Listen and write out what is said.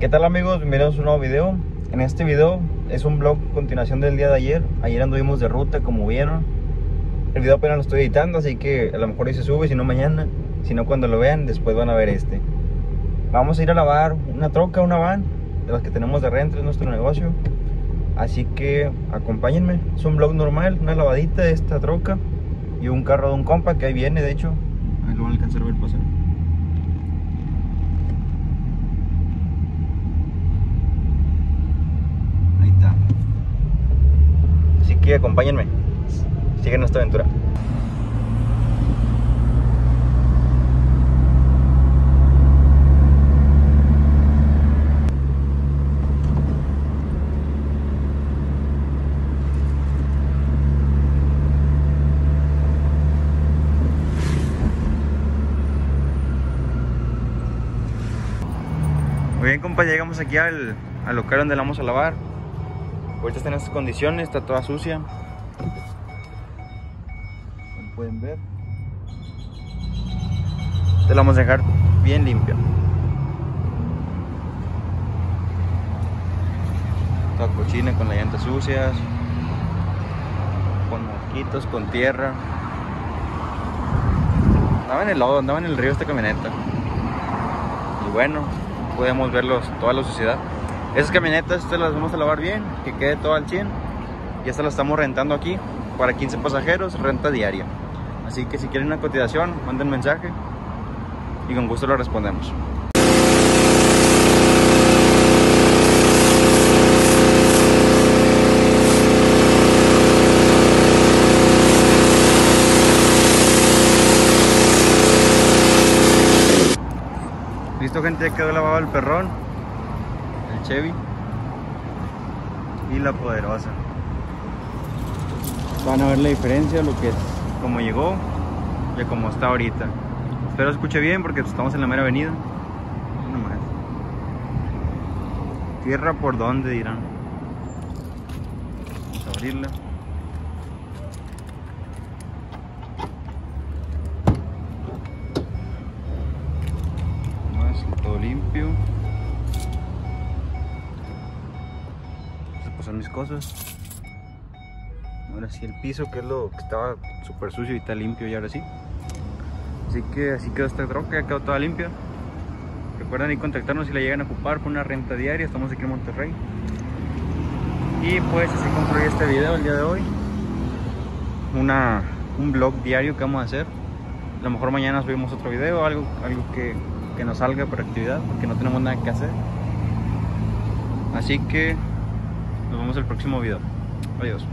¿Qué tal amigos? Bienvenidos a un nuevo video. En este video es un vlog continuación del día de ayer. Ayer anduvimos de ruta como vieron. El video apenas lo estoy editando, así que a lo mejor hoy se sube, si no mañana. Si no cuando lo vean, después van a ver este. Vamos a ir a lavar una troca, una van, de las que tenemos de renta en nuestro negocio. Así que acompáñenme. Es un vlog normal, una lavadita de esta troca y un carro de un compa que ahí viene, de hecho. Ahí lo van a alcanzar a ver pasar. Ahí está. Así que acompáñenme. Sigan esta aventura. Muy bien, compa, llegamos aquí al, al local donde la vamos a lavar. Ahorita está en estas condiciones, está toda sucia. Como pueden ver. Te la vamos a dejar bien limpia. Toda cochina con las llantas sucias. Con mosquitos, con tierra. Andaba en el lodo, andaba en el río esta camioneta. Y bueno, podemos verlos toda la suciedad. Esas camionetas estas las vamos a lavar bien, que quede todo al 100. Y esta la estamos rentando aquí para 15 pasajeros, renta diaria. Así que si quieren una cotización, manden mensaje y con gusto lo respondemos. Listo gente, ya quedó lavado el perrón, el Chevy y la poderosa. Van a ver la diferencia, lo que es, como llegó y como está ahorita. Espero escuche bien porque estamos en la mera avenida. No más. Tierra por donde dirán. Vamos a abrirla. Más todo limpio. Pasar mis cosas. Ahora sí el piso que es lo que estaba súper sucio y está limpio y ahora sí. Así que así quedó esta troca, ya quedó toda limpia. Recuerden ir contactarnos si la llegan a ocupar por una renta diaria, estamos aquí en Monterrey. Y pues así concluye este video el día de hoy. Una, un vlog diario que vamos a hacer. A lo mejor mañana subimos otro video, algo, algo que, que nos salga por actividad, porque no tenemos nada que hacer. Así que nos vemos el próximo video. Adiós.